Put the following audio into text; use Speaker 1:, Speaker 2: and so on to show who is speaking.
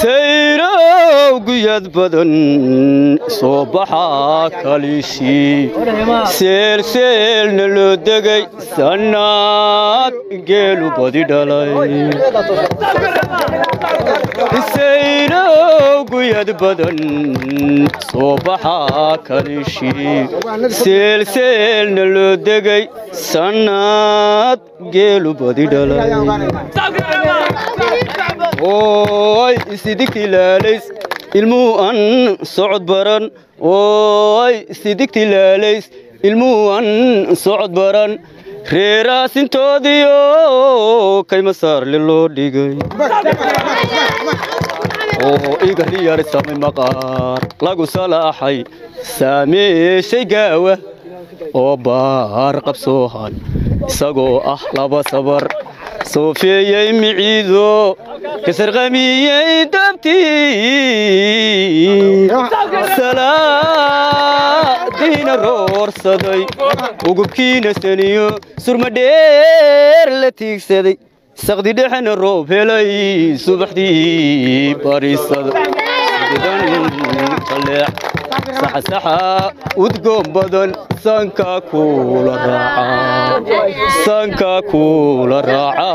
Speaker 1: sayrow guyad badan soo baxaa kaliishii seelseelna loo degay sannaad geelu badi dhalay sayrow guyad badan soo baxaa kaliishii seelseelna loo degay sannaad geelu badi dhalay oy isidigti laalays ilmuhu an socod baran. Oy isidigti laalays ilmuhu an socod baran. Reeraasintoodiyo kayma saarle loo dhigay oo iga riyarsamay maqaar lagu salaaxay saameeshay gaawa oo baar qabsoohan isagoo ah laba sabar. Soofeeyey miciido kasarqamiyey dabtii salaadiina roorsaday ugubkiina saniyo surmadheer la tiigsaday saqdi dhexena roob helay subaxdii bariisada saxasaxa udgoon badan sanka kula raaca sanka kula raaca